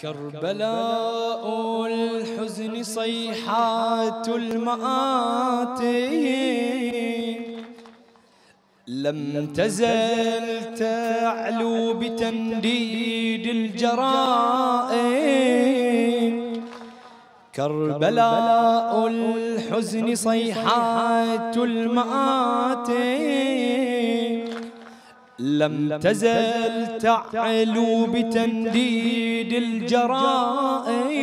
كربلاء الحزن صيحات المآتي. لم تزل تعلو بتنديد الجرائم. كربلاء الحزن صيحات المآتي. لم تزل تعلو بتنديد الجرائم.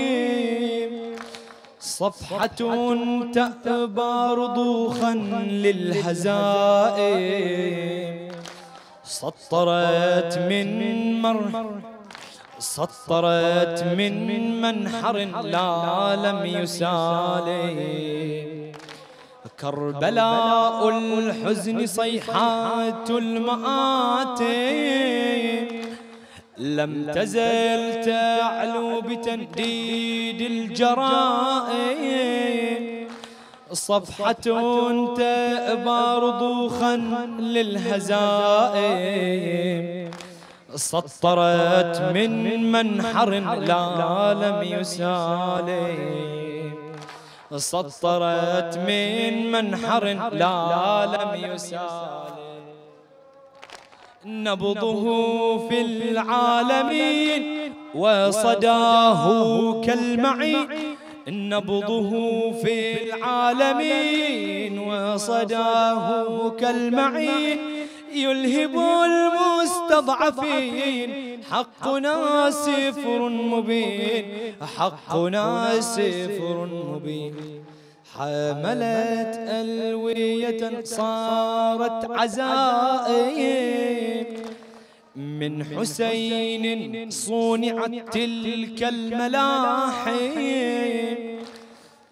صفحة تأبى رضوخا للهزائم. سطرت من مر سطرت من منحر لا لم يسالم. كربلاء الحزن صيحات المآتي لم تزل تعلو بتنديد الجرائم. صفحة تأبى رضوخا للهزائم. سطرت من منحر لا لم يسالم. سطرت من منحر لا لم يسالم نبضه في العالمين وصداه كالمعين. نبضه في العالمين وصداه كالمعين. يلهب المستضعفين حقنا سفر مبين. حقنا سفر مبين. حملت ألوية صارت عزائم. من حسين صونعت تلك الملاحم.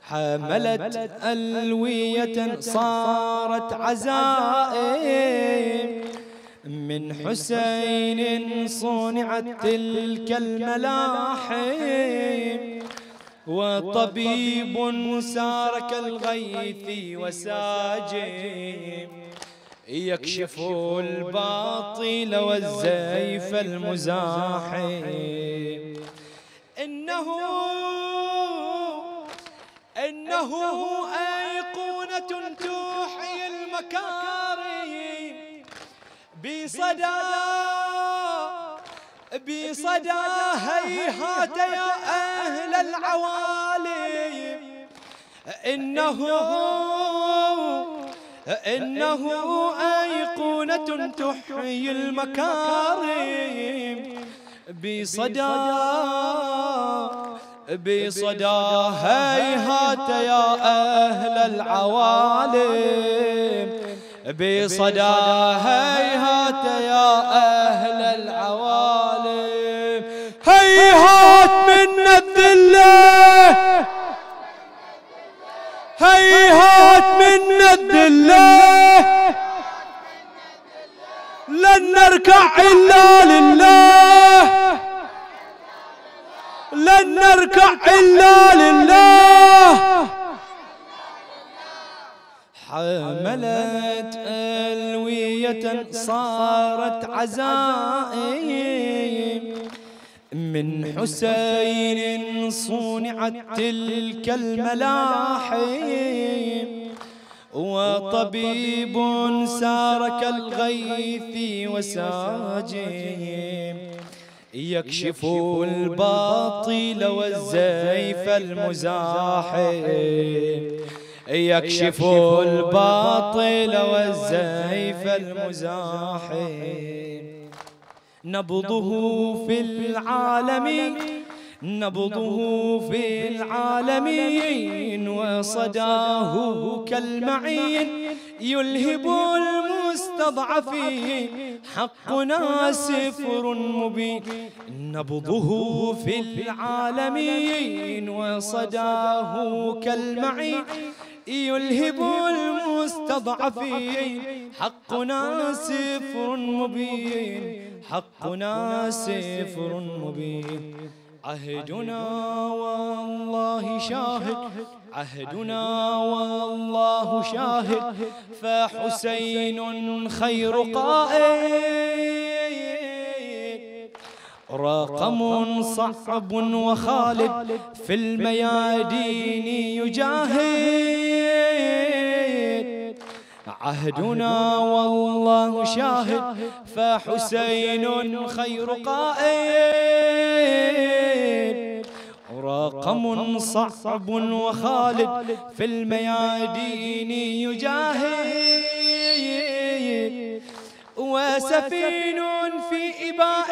حملت ألوية صارت عزائم. من حسين صنعت تلك الملاحم. وطبيب سار كالغيث وساجم. يكشف الباطل والزيف المزاحم. إنه إنه أيقونة تحيي المكارم بصدى بصدى هيهات يا أهل العوالي إنه إنه أيقونة تحيي المكارم. بصدى بصدى هيهات يا أهل العوالم. بصدى هيهات يا أهل العوالم. هيهات من الذلة. هيهات من الذلة. لن نركع إلا لله. لن نركع إلا لله. حملت صارت عزائم. من حسين صنعت تلك الملاحم. وطبيب سار كالغيث وساجم. يكشف الباطل والزيف المزاحم. يكشف الباطل والزيف المزاحم. نبضه في العالمين نبضه في العالمين وصداه كالمعين. يلهب المستضعفين حقنا سفر مبين. نبضه في العالمين وصداه كالمعين. يلهب المستضعفين. حقنا سفر مبين. حقنا سفر مبين. عهدنا والله شاهد. عهدنا والله شاهد. فحسين خير قائد. رقم صعب وخالد. في الميادين يجاهد. عهدنا والله شاهد فحسين خير قائد. رقم صعب وخالد في الميادين يجاهد. وسفين في إباء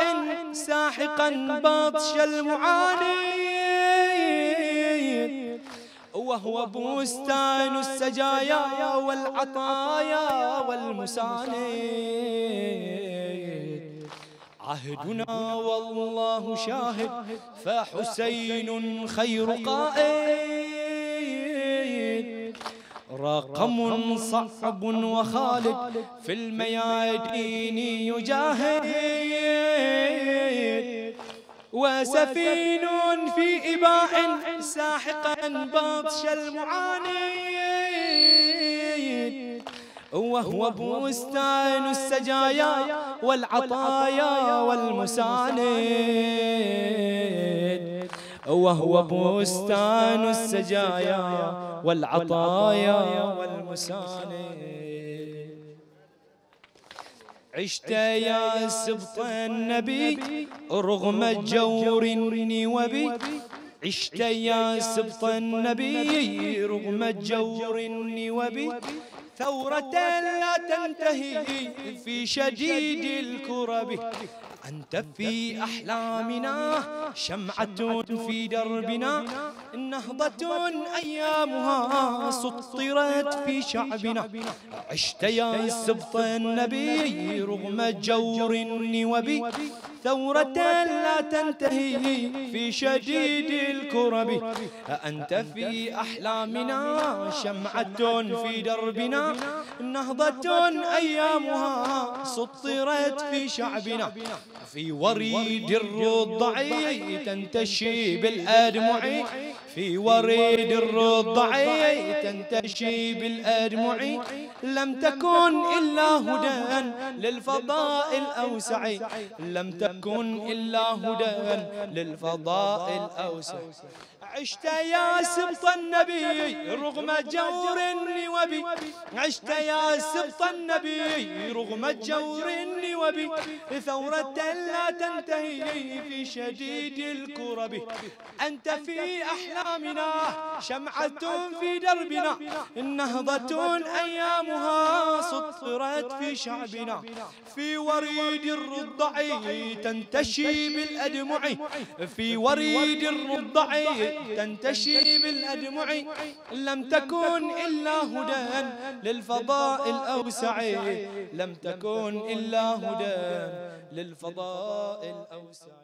ساحقا بطش المعاني وهو بستان السجايا والعطايا والمساند عهدنا والله شاهد فحسين خير قائد. رقم صعب وخالد في الميادين يجاهد. وسفين في إباء ساحقا بطش المعاني وهو بستان السجايا والعطايا والمساند. وهو بستان السجايا والعطايا والمساند. عشت يا سبط النبي رغم جور وبي عشت يا سبط النبي رغم جور وبي ثورة لا تنتهي في شديد الكرب. أنت في أحلامنا شمعة في دربنا نهضة أيامها سطرت في شعبنا. عشت يا سبط النبي رغم جور وبي ثورة لا تنتهي في شديد الكرب. أنت في أحلامنا شمعة في دربنا نهضة أيامها سطرت في شعبنا. في وريد الرضع تنتشي بالأدمع في وريد الرضع تنتشي بالأدمع. لم تكن إلا هدى للفضاء الأوسع لم تكن إلا هدى للفضاء الأوسع. عشت يا سبط النبي رغم جور وبي عشت يا سبط النبي رغم جور وبي ثورة لا تنتهي في شديد الكرب. أنت في أحلامنا شمعة في دربنا. النهضة أيامها سطرت في شعبنا. في وريد الرضع تنتشي بالأدمع. في وريد الرضع تنتشي بالأدمع لم تكن إلا هدى للفضاء الأوسع. لم تكن إلا هدى للفضاء الأوسع.